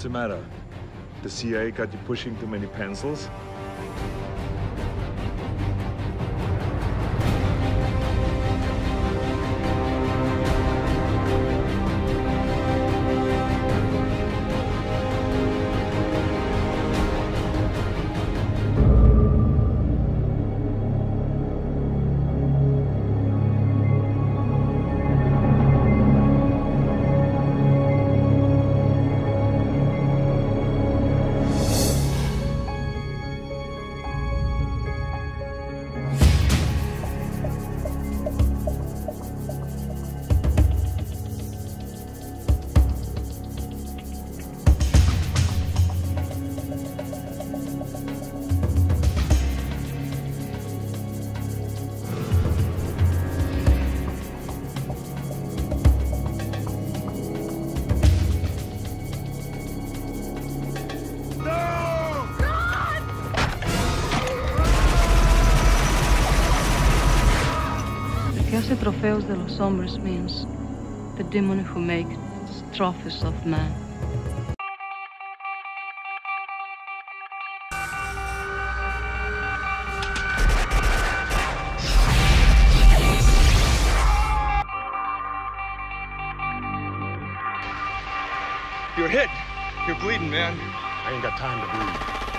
What's the matter? The CIA got you pushing too many pencils? Que hace trofeos de los hombres means the demon who makes trophies of man. You're hit. You're bleeding, man. I ain't got time to bleed.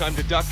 Time to duck.